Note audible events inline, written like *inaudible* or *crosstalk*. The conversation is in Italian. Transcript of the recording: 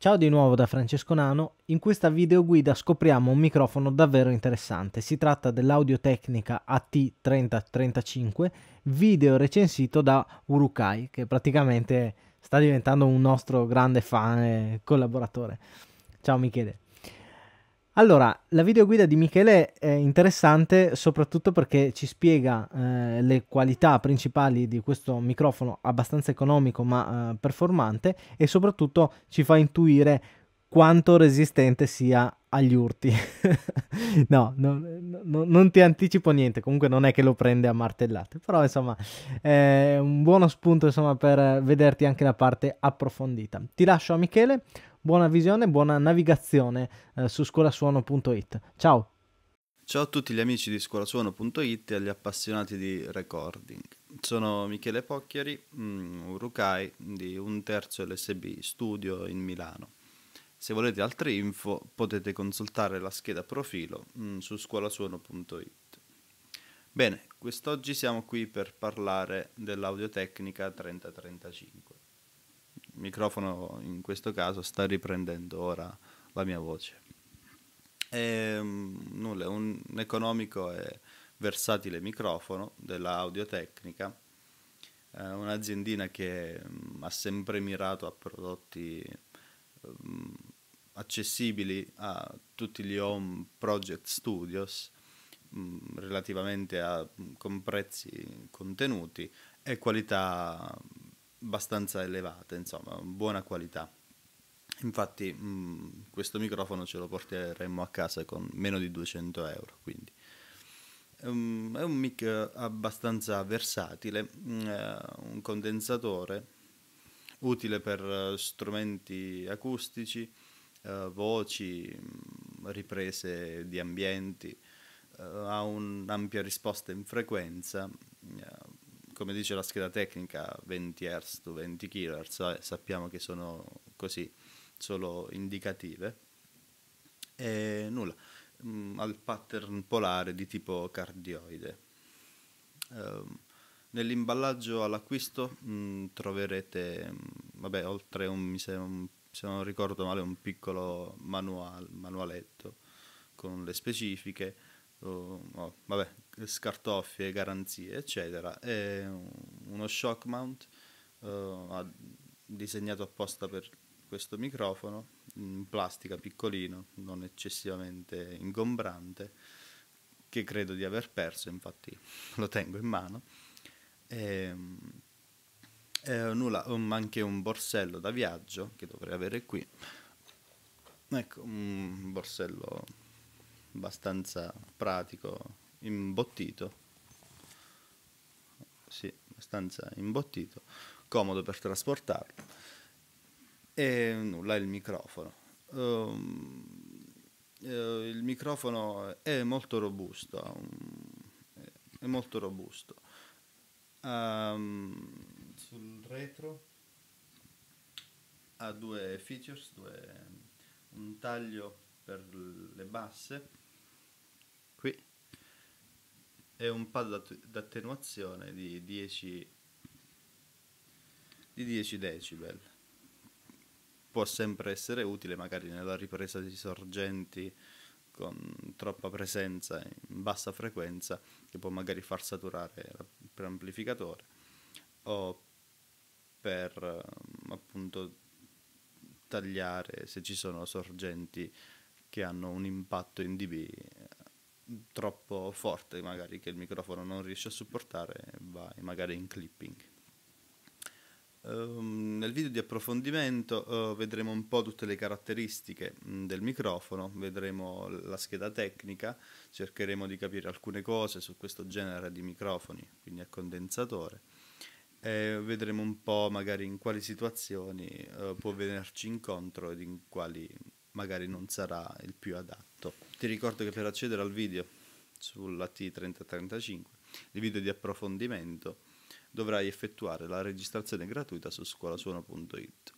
Ciao di nuovo da Francesco Nano, in questa videoguida scopriamo un microfono davvero interessante, si tratta dell'Audio Tecnica AT3035, video recensito da Urukai che praticamente sta diventando un nostro grande fan e collaboratore. Ciao Michele. Allora, la videoguida di Michele è interessante soprattutto perché ci spiega eh, le qualità principali di questo microfono abbastanza economico ma eh, performante e soprattutto ci fa intuire quanto resistente sia agli urti. *laughs* no, no, no, non ti anticipo niente, comunque non è che lo prende a martellate, però insomma è un buono spunto insomma, per vederti anche la parte approfondita. Ti lascio a Michele buona visione, buona navigazione eh, su scolasuono.it. Ciao! Ciao a tutti gli amici di scolasuono.it e agli appassionati di recording. Sono Michele Pocchiari, um, Urukai di un terzo LSB Studio in Milano. Se volete altre info potete consultare la scheda profilo um, su scolasuono.it. Bene, quest'oggi siamo qui per parlare dell'audiotecnica 3035 microfono in questo caso sta riprendendo ora la mia voce. È, ehm, nulla, è un economico e versatile microfono dell'audiotecnica, eh, un'aziendina che mh, mm, ha sempre mirato a prodotti mh, mm, accessibili a tutti gli home project studios mm, relativamente a con prezzi contenuti e qualità abbastanza elevate, insomma, buona qualità. Infatti mh, mm, questo microfono ce lo porteremo a casa con meno di 200 euro, quindi um, è un mic abbastanza versatile, uh, un condensatore utile per uh, strumenti acustici, uh, voci, mm, riprese di ambienti, ha un'ampia risposta in frequenza, come dice la scheda tecnica 20 Hz to 20 kHz, sappiamo che sono così, solo indicative. E nulla, mh, mm, al pattern polare di tipo cardioide. Um, nell'imballaggio all'acquisto mh, mm, troverete, mh, mm, vabbè, oltre un, se, un, se non ricordo male, un piccolo manual, manualetto con le specifiche, oh, oh, vabbè, scartoffie, garanzie, eccetera. È uno shock mount uh, disegnato apposta per questo microfono, in plastica piccolino, non eccessivamente ingombrante, che credo di aver perso, infatti lo tengo in mano. E, e nulla, anche un borsello da viaggio che dovrei avere qui. Ecco, un borsello abbastanza pratico, imbottito. Sì, abbastanza imbottito, comodo per trasportarlo. E nulla, il microfono. Um, eh, il microfono è molto robusto, um, è molto robusto. Um, sul retro ha due features, due, un taglio per le basse. Qui e un pad d'attenuazione di 10 di 10 decibel. Può sempre essere utile magari nella ripresa di sorgenti con troppa presenza in bassa frequenza che può magari far saturare l'amplificatore o per appunto tagliare se ci sono sorgenti che hanno un impatto in dB troppo forte magari che il microfono non riesce a supportare vai magari in clipping. Um, nel video di approfondimento uh, vedremo un po' tutte le caratteristiche mh, mm, del microfono vedremo la scheda tecnica cercheremo di capire alcune cose su questo genere di microfoni quindi a condensatore. E vedremo un po' magari in quali situazioni uh, può venirci incontro ed in quali magari non sarà il più adatto. Ti ricordo che per accedere al video sulla T3035, il video di approfondimento, dovrai effettuare la registrazione gratuita su scolasuono.it.